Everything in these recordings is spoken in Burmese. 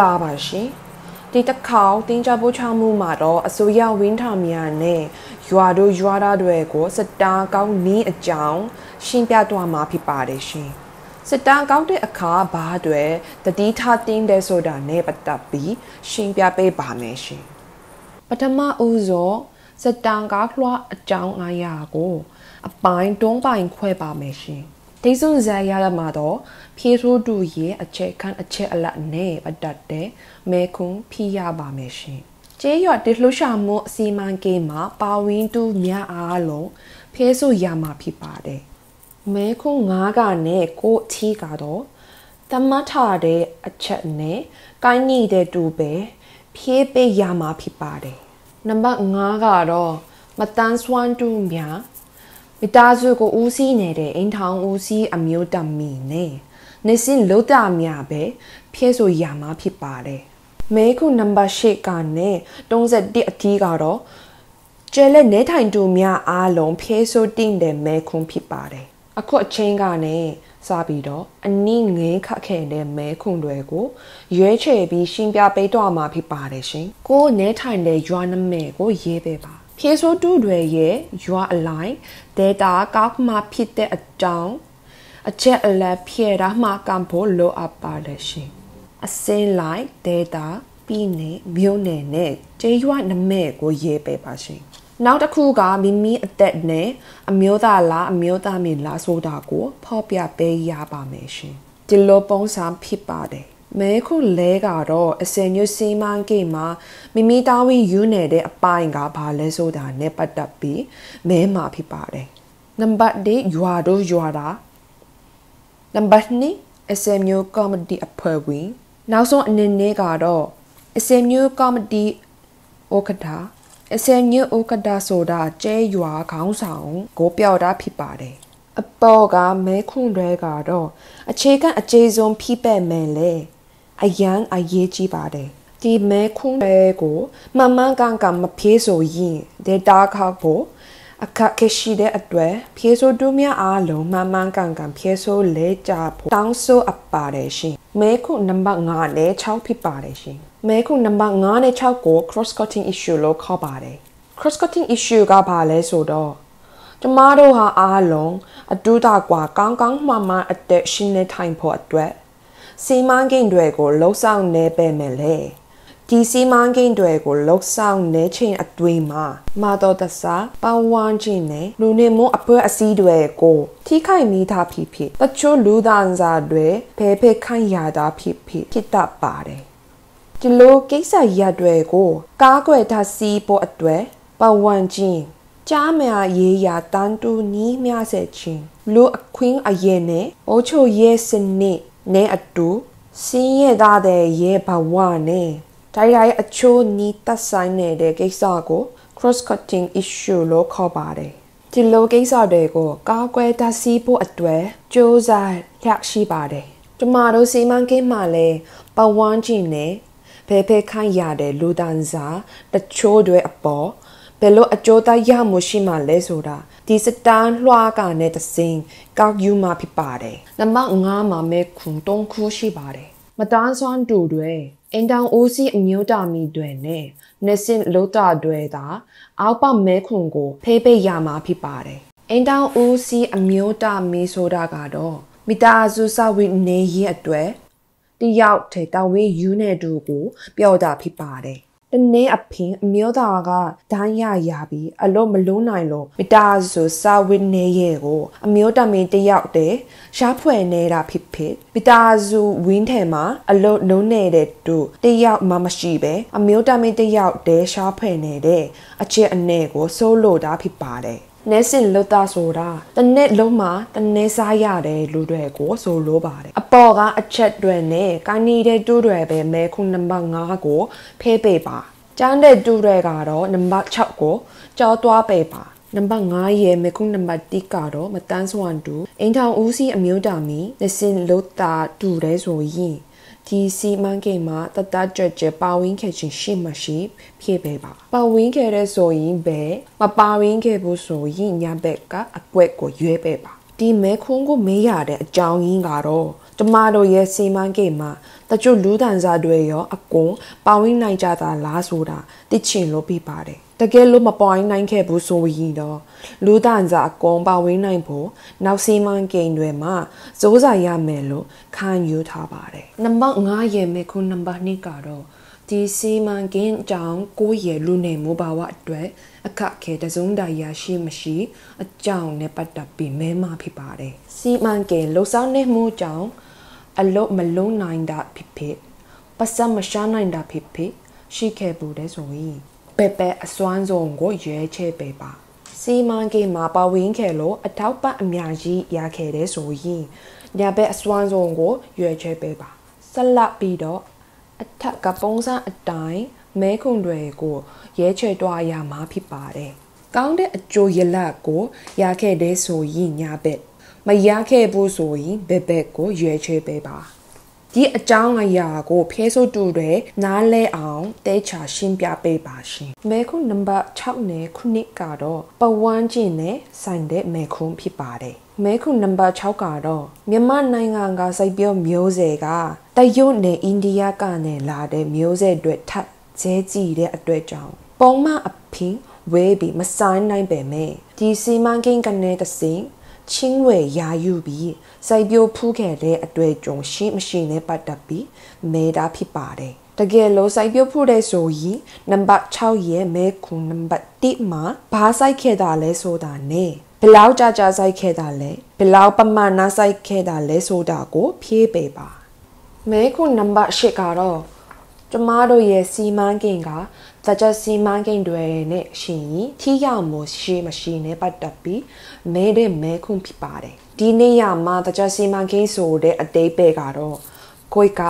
လာပါရှင်ဒီတစ်ခေါက်တင်ကြပို့ချမှုမှာတော့အစိုးရဝင်းထောင်များနဲ့ရွာတို့ရွာသားတွေကိုစတားကောင်းနည်းအကြောင်းရှင်းပြသွားမှာဖြစ်ပါတယ်ရှင်စတားကောင်းတဲ့အခါဘာတွေတတိထားတင်းတဲ့ဆိုတာနဲ့ပတ်သက်ပြီးရှင်းပြပေးပါမယ်ရှင်ပထမဦးဆုံးစတားကောင်းလွှာအကြောင်းအရာကို အပိုင်းတွန်းပိုင်းခွဲပါမယ်ရှင် ဒိစွန်ဇာရရမှာတော့ဖြေဆိုးတူရဲ့အချက်ခန့်အချက်အလတ်နဲ့ပတ်သက်တဲ့မဲခွန်းဖြီးရပါမယ်ရှင်။ကျေးရွာတလှရှာမှုအစီမံကိန်းမှာပါဝင်သူများအားလုံးဖြေဆိုးရမှာဖြစ်ပါတယ်။မဲခွန်း၅ကနဲ့ကိုအထီးကတော့တမတ်ထားတဲ့အချက်နဲ့ကိုင်းနေတဲ့တူပဲဖြေးပေးရမှာဖြစ်ပါတယ်။နံပါတ်5ကတော့မတန်းစွမ်းတူများ မိသားစုကိုဦးစီးနေတဲ့အိမ်ထောင်ဦးစီးအမျိုးသမီးနဲ့နေစင်လို့တာများပဲဖြဲဆိုရမှာဖြစ်ပါတယ်မဲခုနံပါတ်၈ကနဲ့31အတီးကတော့ကျဲလက်နေထိုင်တူများအားလုံးဖြဲဆိုတင်တဲ့မဲခွန်းဖြစ်ပါတယ်အခုအချင်းကနဲ့စပြီးတော့အနည်းငယ်ခက်ခဲတဲ့မဲခွန်းတွေကိုရွေးချယ်ပြီးရှင်းပြပေးတော့မှာဖြစ်ပါတယ်ရှင်ကိုနေထိုင်တဲ့ရွာနာမည်ကိုရေးပေးပါ ဖြေဆိုတူတွေရဲ့ရွာအလိုက် data ကောက်မှဖြစ်တဲ့အကြောင်းအချက်အလက်ဖြည့်တာမှကံဖို့လိုအပ်ပါတယ်ရှင်အစင်းလိုက် data ပြီးနေမြို့နယ်နဲ့ကျေးရွာနာမည်ကိုရေးပေးပါရှင်နောက်တစ်ခုကမိမိအသက်နဲ့အမျိုးသားလားအမျိုးသားမင်းလားဆိုတာကိုဖော်ပြပေးရပါမယ်ရှင်ဒီလိုပုံစံဖြစ်ပါတယ် မဲခုလဲကတော့အစင်ညစီမန်ကိမှာမိမိတာဝန်ယူနေတဲ့အပိုင်းကဘာလဲဆိုတာနဲ့ပတ်သက်ပြီးမဲမှာဖြစ်ပါတယ်နံပါတ်1ရွာတို့ရွာတာနံပါတ်2 SMU comedy အဖွဲ့ဝင်နောက်ဆုံးအနေနဲ့ကတော့ SMU comedy ဩကတာ SMU ဩကတာဆိုတာကျဲရွာခေါင်းဆောင်ကိုပြောတာဖြစ်ပါတယ်အပေါ်ကမဲခွန်းတွေကတော့အခြေခံအခြေဆုံးဖိပက်မယ်လေ အရန်အရေးကြီးပါတယ်ဒီမဲခွန်းတွေကိုမမှန်ကန်ကန်မဖြေးဆိုရင် data ခောက်ဖို့အခက်ခဲရှိတဲ့အတွက်ဖြေဆိုတူးများအားလုံးမှန်မှန်ကန်ကန်ဖြေဆိုလဲကြဖို့တောင်းဆိုအပ်ပါတယ်ရှင်မဲခုနံပါတ်5နဲ့6ဖြစ်ပါတယ်ရှင်မဲခုနံပါတ်5နဲ့6ကို cross cutting issue လို့ခေါ်ပါတယ် cross cutting issue ကဘာလဲဆိုတော့ကျမတို့ဟာအားလုံးအတူတကွာကောင်းကောင်းမှန်မှန်အသက်ရှင်နေထိုင်ဖို့အတွက် စီမံကိန်းတွေကိုလှုပ်ဆောင်နေပေမဲ့လေဒီစီမံကိန်းတွေကိုလှုပ်ဆောင်နေခြင်းအတွေ့မှာမာတော်တဆာပဝန်းကျင်နဲ့လူနေမှုအပွဲအစည်းတွေကိုထိခိုက်မိတာဖြစ်ဖြစ်တချို့လူသားစားတွေဖဲဖဲခိုင်ရတာဖြစ်ဖြစ်ဖြစ်တတ်ပါတယ်ဒီလိုကိစ္စရပ်တွေကိုကားကွယ်ထားစီးဖို့အတွက်ပဝန်းကျင်ကြားမရေးရာတန်တူနီးမြစေခြင်းလူအခွင့်အရေးနဲ့အိုးချိုရဲ့စနစ် နဲ့အတူစင်းရသားတဲ့ရဲဘဝနဲ့တိုင်းတိုင်းအချိုးနီးသက်ဆိုင်နေတဲ့ကိစ္စကို cross cutting issue လို့ခေါ်ပါတယ်ဒီလိုကိစ္စတွေကိုကာကွယ်တတ်စီဖို့အတွက်စ조사ရရှိပါတယ်ကျမတို့စီမံကိန်းမှာလည်းပဝန်းကျင်နဲ့ဖဲဖဲခိုင်းရတဲ့လူဒန်းစာတချို့တွေအပေါ် ဘယ်လိုအကျိုးသက်ရမှုရှိမှလဲဆိုတာဒီစတန်လွှားကနဲ့တစင်ကောက်ယူမှဖြစ်ပါတယ်။နံပါတ်5မှာမဲခုံတုံးခုရှိပါတယ်။မတန်းစွမ်းတူတွေအင်တောင်အိုးစီအမျိုးတာမီတွေနဲ့နစင်လောတာတွေသာအောက်ပမဲခုံကိုဖေးပေးရမှာဖြစ်ပါတယ်။အင်တောင်အိုးစီအမျိုးတာမီဆိုတာကတော့မိသားစုစဝိနေရဲ့အတွက်တယောက်ထဲတာဝေးယူနေတူကိုပြောတာဖြစ်ပါတယ် တနေ့အဖင်အမျိုးသားကဒိုင်းရရပြီးအလို့မလုံးနိုင်လို့မိသားစုစာဝင်းနေရဲ့ကိုအမျိုးတမင်တယောက်တည်းရှားဖွဲ့နေတာဖြစ်ဖြစ်မိသားစုဝင်းထဲမှာအလို့လုံးနေတဲ့သူတယောက်မှမရှိပဲအမျိုးတမင်တယောက်တည်းရှားဖွဲ့နေတဲ့အချက်အနဲ့ကိုစိုးလို့တာဖြစ်ပါတယ် နဲစင်လွတ်တာဆိုတာတနေ့လုံးမှာတနေ့စားရတယ်လူတွေကိုဆိုလိုပါတယ်အပေါ်ကအချက်တွေနဲ့ကိုင်းနေတဲ့တူတွေပဲမဲခုနံပါတ်5ကိုဖေးပေးပါကျန်းတဲ့တူတွေကတော့နံပါတ်6ကိုကြောသွားပေးပါနံပါတ်5ရဲ့မေခုနံပါတ်1ကတော့မတန်းစွမ်းတူအိမ်ထောင်ဦးစီးအမျိုးတာမီလက်စင်လွတ်တာတူတယ်ဆိုရင် ဒီစီမံကိန်းမှာတတကြွကြပါဝင်ခဲ့ခြင်းရှိမရှိဖြည့်ပေးပါပါဝင်ခဲ့တဲ့ဆိုရင်ပဲမပါဝင်ခဲ့ဘူးဆိုရင်ညဘက်ကအကွက်ကိုရွေးပေးပါဒီမဲခွန်းကိုမေးရတဲ့အကြောင်းရင်းကတော့ကျမတို့ရဲ့စီမံကိန်းမှာတချို့လူဒန်စာတွေရောအကွန်ပါဝင်နိုင်ကြတာလားဆိုတာသိချင်လို့ပြပါတယ် တကယ်လို့မပွိုင်းနိုင်ခဲ့ဘူးဆိုရင်တော့လူဒန်စာအကွန်ပါဝင်နိုင်ဖို့နောက်စီမံကိန်းတွေမှာစိုးစားရမယ်လို့ခံယူထားပါတယ်နံပါတ်5ရဲ့မေခွန်းနံပါတ်2ကတော့ဒီစီမံကိန်းအကြောင်းကိုယ့်ရဲ့လူနေမှုဘဝအတွက်အခက်ခဲတစုံတရာရှိမရှိ အကြောင်းနဲ့ပတ်သက်ပြီးမဲမဖြစ်ပါတယ်စီမံကိန်းလှုပ်ဆောင်နေမှုကြောင့်အလုတ်မလုံးနိုင်တာဖြစ်ဖြစ်ပတ်စံမရှာနိုင်တာဖြစ်ဖြစ်ရှိခဲ့ဘူးတဲ့ဆိုရင် ပဲပဲအစွမ်းဆုံးကိုရွေးချယ်ပေးပါစီမံကိန်းမှာပါဝင်ခဲ့လို့အထောက်ပံ့အများကြီးရခဲ့တဲ့ဆိုရင်ညဘက်အစွမ်းဆုံးကိုရွေးချယ်ပေးပါဆက်လက်ပြီးတော့အထက်ကပုံစံအတိုင်းမဲခုံတွေကိုရဲချဲတွားရမှာဖြစ်ပါတယ်။ကောင်းတဲ့အကျိုးရလတ်ကိုရခဲ့တဲ့ဆိုရင်ညာဘက်မရခဲ့ဘူးဆိုရင်ဘက်ဘက်ကိုရွေချဲပေးပါ ဒီအကြောင်းအရာကိုဖျဲဆိုတူတွေနားလဲအောင်တဲချာရှင်းပြပေးပါရှင်မဲခုနံပါတ်6နဲ့ခုနှစ်ကတော့ပဝန်းကျင်နဲ့ဆိုင်တဲ့မဲခုဖြစ်ပါတယ်မဲခုနံပါတ်6ကတော့မြန်မာနိုင်ငံကစိုက်ပျိုးမျိုးစေ့ကတရုတ်နဲ့အိန္ဒိယကနေလာတဲ့မျိုးစေ့တွေထပ်ကျဲကြည့်တဲ့အတွက်ကြောင့်ပုံမှန်အဖင်ဝဲပြီးမဆိုင်နိုင်ပေမဲ့ဒီစီမံကိန်းကနေတစင် ချင်းဝဲရာယူပြီးစိုက်ပျိုးဖူးခဲ့တဲ့အတွေ့အကြုံရှိမရှိနဲ့ပတ်သက်ပြီးမဲတာဖြစ်ပါတယ်တကယ်လို့စိုက်ပျိုးဖို့တဲ့ဆိုရင်နံပါတ်6ရဲ့မဲခုနံပါတ်1မှာဘာစိုက်ခဲ့တာလဲဆိုတာနဲ့ဘယ်လောက်ကြာကြာစိုက်ခဲ့တာလဲဘယ်လောက်ပမာဏစိုက်ခဲ့တာလဲဆိုတာကိုဖြေးပေးပါမဲခုနံပါတ်8ကတော့ကျမတို့ရဲ့စီမံကိန်းက တကြစီမံကိန်းတွေနဲ့ရှင်ရင်ထိရောက်မှုရှိမရှိနဲ့ပတ်သက်ပြီးမဲတဲ့မဲခွန်းဖြစ်ပါတယ်ဒီနေ့ရမှာတကြစီမံကိန်းဆိုတဲ့အတိတ်ပဲကတော့ကိုယ်က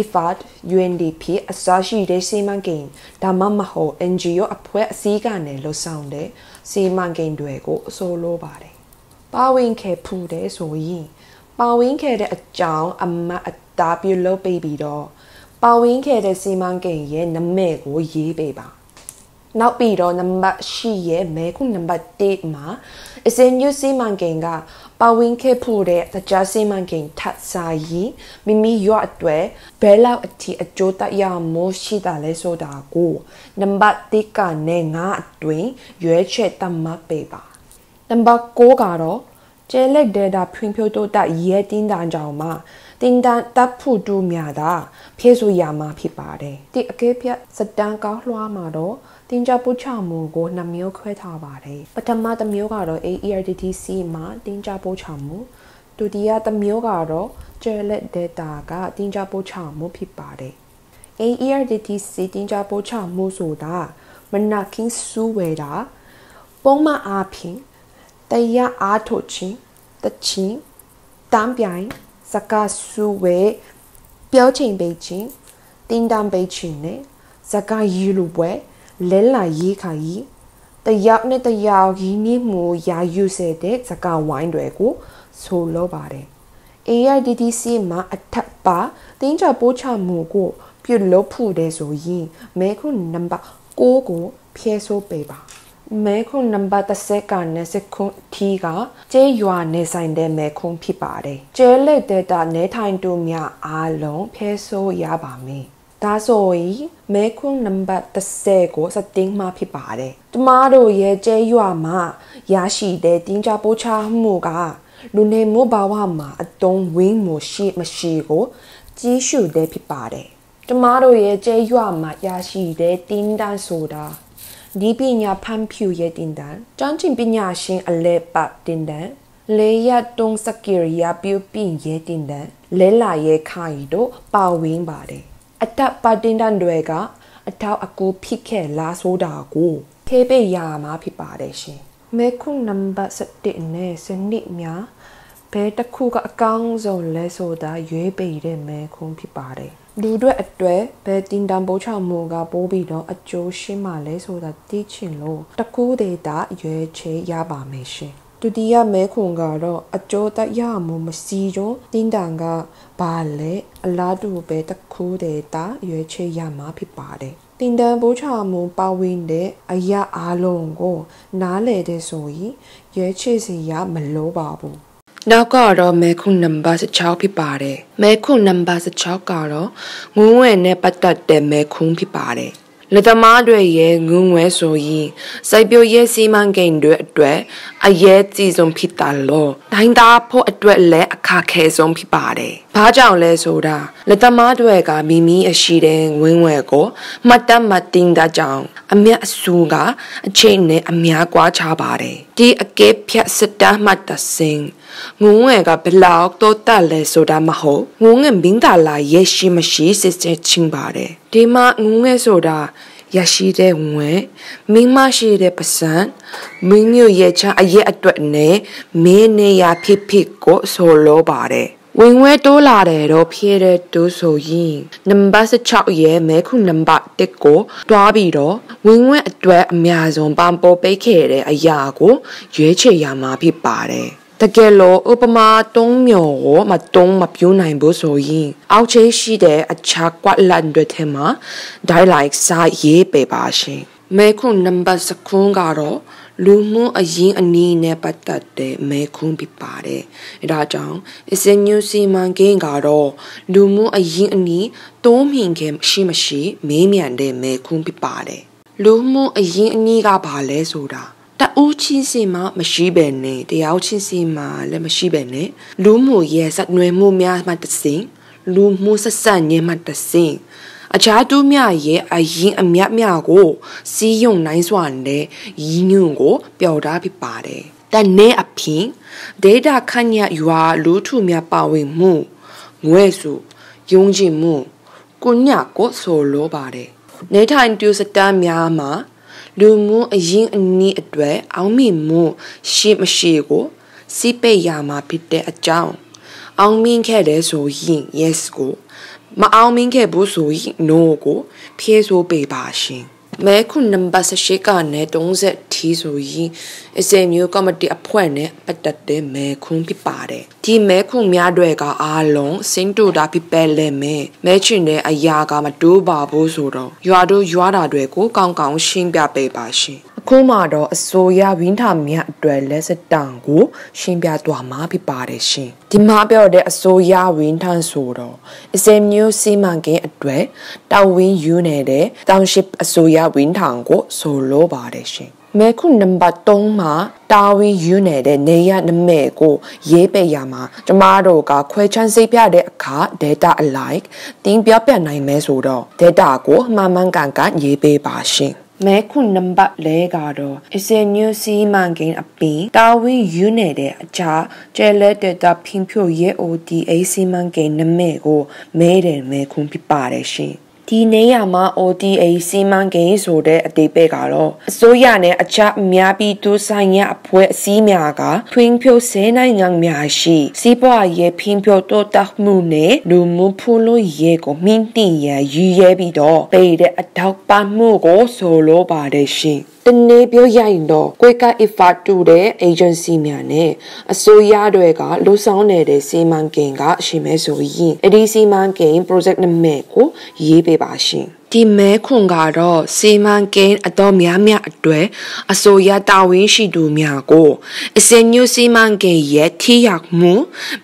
IFAD UNDP အစရှိတဲ့စီမံကိန်းဒါမှမဟုတ် NGO အဖွဲ့အစည်းကနေလှုပ်ဆောင်တဲ့စီမံကိန်းတွေကိုအဆိုလိုပါတယ်ပါဝင်ခဲ့ဖူးတဲ့ဆိုရင်ပါဝင်ခဲ့တဲ့အကြောင်းအမတ်အတားပြုလုပ်ပေးပြီးတော့ ပါဝင်ခဲ့တဲ့စီမံကိန်းရဲ့နာမည်ကိုရေးပေးပါနောက်ပြီးတော့နံပါတ်8ရဲ့မဲခုနံပါတ်1မှာအစင်ညစီမံကိန်းကပါဝင်ခဲ့ဖို့တဲ့တခြားစီမံကိန်းထပ်စာရင်မိမိရွတ်အတွက်ဘယ်လောက်အထိအကျိုးသက်ရောက်မှုရှိတာလဲဆိုတာကိုနံပါတ်1ကနေ9အတွင်းရွေးချယ်တတ်မှတ်ပေးပါနံပါတ်9ကတော့ကျဲလက်ဒေတာဖွံ့ဖြိုးတိုးတက်ရဲတင်းတန်းကြောင်မှာ တင်တန်တပ်ဖို့တူများတာဖြည့်ဆိုရမှာဖြစ်ပါတယ်ဒီအကဲဖြတ်စတန်ကောင်းလွှားမှာတော့တင်ကြပုချမှုကိုနှမျိုးခွဲထားပါတယ်ပထမတစ်မျိုးကတော့ AERDTC မှာတင်ကြပုချမှုဒုတိယတစ်မျိုးကတော့ Jellet Data ကတင်ကြပုချမှုဖြစ်ပါတယ် AERDTC တင်ကြပုချမှုဆိုတာမနာကင်းစူဝဲတာပုံမှန်အားဖြင့်တရားအားထုတ်ခြင်းတချင်းတမ်းပြိုင် စကားဆူဝဲပြောချိန်ပေးခြင်းတင်းတမ်းပေးခြင်းနဲ့စကားယူလိုပွဲလဲလာရေးခါကြီးတယောက်နဲ့တယောက်ရင်းနှီးမှုရာယူစေတဲ့စကားဝိုင်းတွေကိုဆိုလိုပါတယ် AIDDC မှာအထက်ပါတင်းကြပိုးချမှုကိုပြုလုပ်ဖို့တဲ့ဆိုရင်မဲခုနံပါတ်6ကိုဖြည့်ဆို့ပေးပါ မဲခုနံပါတ်30ကနဲ့စခွန်ထီကကျေးရွာနေဆိုင်တဲ့မဲခုဖြစ်ပါတယ်ကျဲလက်တဲ့တာနေထိုင်တူများအားလုံးဖဲဆိုးရပါမယ်ဒါဆိုရင်မဲခွန်းနံပါတ်30ကိုစတင်မှာဖြစ်ပါတယ်။ကျမတို့ရဲ့ကျဲရွာမှာရရှိတဲ့တင်ကြပိုးချမှုကလူနေမှုဘဝမှာအတုံးဝင်းမှုရှိမရှိကိုကြီးစုတဲ့ဖြစ်ပါတယ်။ကျမတို့ရဲ့ကျဲရွာမှာရရှိတဲ့တင်တန်းဆိုတာ ဒီပညာဖန်ဖြူရဲ့တင်တန်းចောင်းချင်းပညာရှင်အလဲပတ်တင်တန်းလေရတုံးစကီရီယာပြုပြင်းရဲ့တင်တန်းလဲလာရဲ့ခိုင်တို့ပါဝင်းပါတယ်အတက်ပါတင်တန်တွေကအထောက်အကူဖြစ်ခဲ့လားဆိုတာကိုဖေးပေးရမှာဖြစ်ပါတယ်ရှင်မဲခုနံပါတ်7နဲ့စနစ်များဘယ်တစ်ခုကအကောင်းဆုံးလဲဆိုတာရွေးပေးတဲ့မဲခုဖြစ်ပါတယ် လူတွေအတွက်ဘယ်တင်တန်ပိုးချမှုကပိုးပြီးတော့အကျိုးရှိမှလဲဆိုတာသိချင်လို့တကူဒေတာရွေးချယ်ရပါမယ်ရှင်ဒုတိယမဲခွန်ကတော့အကျိုးသက်ရမှုမစီတော့တင်းတန်ကဘာလဲအလားတူပဲတခုတည်းတာရွေးချယ်ရမှာဖြစ်ပါတယ်တင်တန်ပိုးချမှုပါဝင်တဲ့အရာအလုံးကို နားလေတဲ့ဆိုရင်ရွေးချယ်စီရမလို့ပါဘူး နောက်ကတော့မဲခုနံပါတ်16ဖြစ်ပါတယ်မဲခုနံပါတ်16ကတော့ငွေငွေနဲ့ပတ်သက်တဲ့မဲခုဖြစ်ပါတယ်လက်သမားတွေရဲ့ငုံဝဲဆိုရင်စိုက်ပျိုးရေးစီမံကိန်းတွေအတွက်အရေးကြီးဆုံးဖြစ်တာလို့တိုင်းသားဖို့အတွက်လည်းအခက်ခဲဆုံးဖြစ်ပါတယ်။ဘာကြောင့်လဲဆိုတာလက်သမားတွေကမိမိအရှိတဲ့ငွေငွေကိုမှတ်တမ်းမှတင်တာကြောင့်အမျက်အဆူကအချိန်နဲ့အများကွာခြားပါတယ်။ဒီအကဲဖြတ်စတမှတ်တစင် ငုံငယ်ကဘလောက်တော့တက်လဲဆိုတာမဟုတ်ငုံငယ်မင်းတာလာရဲ့ရှိမရှိစစ်စစ်ချင်းပါတယ်ဒီမှာငုံငယ်ဆိုတာရရှိတဲ့ဝင်မိမရှိတဲ့ပစံမင်းမျိုးရဲ့ချအရဲ့အတွက်နဲ့မင်းနေရဖြစ်ဖြစ်ကိုဆိုလိုပါတယ်ဝင်ဝဲတိုးလာတယ်တော့ဖြည့်တဲ့တိုးဆိုရင်နံပါတ်16ရဲ့မဲခုနံပါတ်1ကိုတွားပြီးတော့ဝင်ဝဲအတွက်အများဆုံးပန်ပေါ်ပိတ်ခဲ့တဲ့အရာကိုရွေးချယ်ရမှာဖြစ်ပါတယ် တကယ်လို့ဥပမာတုံးမျိုးကိုမတုံးမပြူနိုင်ဘူးဆိုရင်အောက်ခြေရှိတဲ့အခြားကွက်လန်တွေထဲမှာ dialect စာရေးပေးပါရှင်မဲခုနံပါတ်စခွန်းကတော့လူမှုအရင်အနည်းနဲ့ပတ်သက်တဲ့မဲခွန်းဖြစ်ပါတယ်။အဲဒါကြောင့်အစညူစီမန်ကိန်းကတော့လူမှုအရင်အနည်းတိုးမြင့်ခဲ့ရှိမရှိမေးမြန်းတဲ့မဲခွန်းဖြစ်ပါတယ်။လူမှုအရင်အနည်းကဘာလဲဆိုတာ တအူးချင်းစီမှမရှိပဲနဲ့တရားချင်းစီမှလည်းမရှိပဲနဲ့လူမှုရဲ့စက်နွယ်မှုများမှတစင်လူမှုဆက်ဆံရေးမှတစင်အခြားသူများရဲ့အရင်အမြတ်များကိုစီးယုံနိုင်စွာနဲ့ရည်ညွန့်ကိုပျော်တာဖြစ်ပါတယ်။တနေ့အပြင် data ခန့်ရရွာလူထုများပါဝင်မှုငွဲ့စုယုံကြည်မှုကုညကိုဆိုလိုပါတယ်။နေထိုင်တူစတမ်းများမှာ လူမှုအရင်အနည်းအတွက်အောင်းမိမှုရှိမရှိကိုစိပိတ်ရမှာဖြစ်တဲ့အကြောင်းအောင်မြင်ခဲ့တဲ့ဆိုရင် yes ကိုမအောင်မြင်ခဲ့ဘူးဆိုရင် no ကိုဖြေဆိုပေးပါရှင် မဲခုနံပါတ်18ကနဲ့30ထီဆိုရင်အစမျိုးကော်မတီအဖွဲ့နဲ့ပတ်သက်တဲ့မဲခွန်းဖြစ်ပါတယ်ဒီမဲခွန်းများတွေကအားလုံးစင်တူတာဖြစ်ပဲလဲမဲမဲချင်တဲ့အရာကမတိုးပါဘူးဆိုတော့ရွာတို့ရွာတာတွေကိုကောင်းကောင်းရှင်းပြပေးပါရှင် အခုမှတော့အစိုးရဝင်းထာမြတ်အတွက်လက်စတန်ကို ရှင်းပြသွားမှာဖြစ်ပါတယ်ရှင်ဒီမှာပြောတဲ့အစိုးရဝင်းထန်ဆိုတော့အစင်မျိုးစီမံကိန်းအတွက်တာဝန်ယူနေတဲ့တောင်ရှိအစိုးရဝင်းထန်ကိုဆိုလိုပါတယ်ရှင်မဲခုနံပါတ်3မှာတာဝန်ယူနေတဲ့နေရနမဲကိုရေးပေးရမှာကျမတို့ကခွဲချမ်းစိတ်ပြတဲ့အခါ data alike တင်းပြပြနိုင်မဲဆိုတော့ data ကိုမှန်မှန်ကန်ကန်ရေးပေးပါရှင် မဲခုနံပါတ်၄ကတော့အစင်ညူစီမန်ကင်အပင်တာဝင်းယူနေတဲ့အချာကျဲလက်တဲ့တာဖင်ဖြိုရဲ့ ODA စီမန်ကင်နမဲကိုမဲတယ်မဲခုဖြစ်ပါတယ်ရှင် ဒီနေရာမှာ ODA စီမံကိန်းဆိုတဲ့အသေးပဲကတော့အစိုးရနဲ့အခြားအများပြည်သူဆိုင်ရာအဖွဲ့အစည်းများကဖွံ့ဖြိုးဆဲနိုင်ငံများရှိစီးပွားရေးဖွံ့ဖြိုးတိုးတက်မှုနဲ့လူမှုဖူးလို့ရေးကိုမြင့်တင်ရရည်ရဲပြီးတော့ပေးတဲ့အထောက်ပံ့မှုကိုဆိုလိုပါတယ်ရှင်တနေ့ပြောရရင်တော့ Quaker Effort တူတဲ့ agency များနဲ့အစိုးရတွေကလှူဆောင်နေတဲ့စီမံကိန်းကရှိမဲဆိုရင်အဒီစီမံကိန်း project နာမည်ကိုရေးပေးပါရှင်ဒီမဲခွန်ကတော့စီမံကိန်းအတော်များများအတွက်အစိုးရတာဝန်ရှိသူများကိုအစင်ညူစီမံကိန်းရဲ့ထိရောက်မှု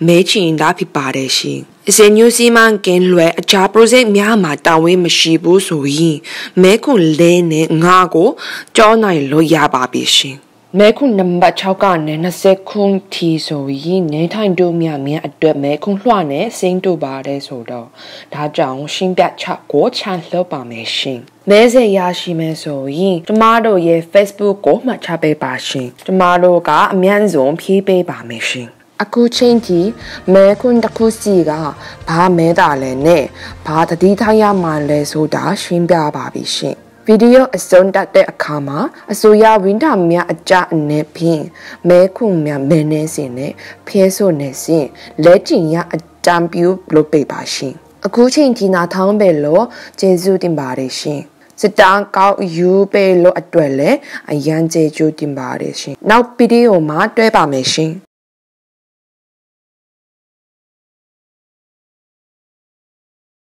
မဲချင်တာဖြစ်ပါတယ်ရှင် အစင်ညူစီမံကိန်းလွယ်အခြား project များမှာတာဝန်မရှိဘူးဆိုရင်မဲခွန်လဲနဲ့ငါကိုကြောနိုင်လို့ရပါပြီရှင်မဲခုနံပါတ်6ကနေ20ခုထီဆိုရင်နေထိုင်တို့မြမြအတွက်မဲခုလွှနဲ့စိမ့်တို့ပါတယ်ဆိုတော့ဒါကြောင့်ရှင်းပြချက်ကိုချန်လှုပ်ပါမယ်ရှင်မဲစေရရှိမယ်ဆိုရင်ကျမတို့ရဲ့ Facebook ကိုမှတ်ချပေးပါရှင်ကျမတို့ကအမြန်ဆုံးဖြည့်ပေးပါမယ်ရှင် အခုချင်းကြီးမဲခွန်းတစ်ခုစီကဘာမဲတာလဲနဲ့ဘာတတိထားရမှလဲဆိုတာရှင်းပြပါပြီရှင်ဗီဒီယိုအစုံတက်တဲ့အခါမှာအစိုးရဝင်းတာများအကြအနေဖြင့်မဲခုများမဲနေစင်နဲ့ဖျဲဆိုနေစင်လက်ကျင်ရအတံပြူလုပ်ပေးပါရှင်အခုချိန်ဒီနာထောင်းပဲလို့ကျေးဇူးတင်ပါတယ်ရှင်စတန်ကောက်ယူပေးလို့အတွက်လည်းအရန်ကျေးဇူးတင်ပါတယ်ရှင်နောက်ဗီဒီယိုမှာတွေ့ပါမယ်ရှင်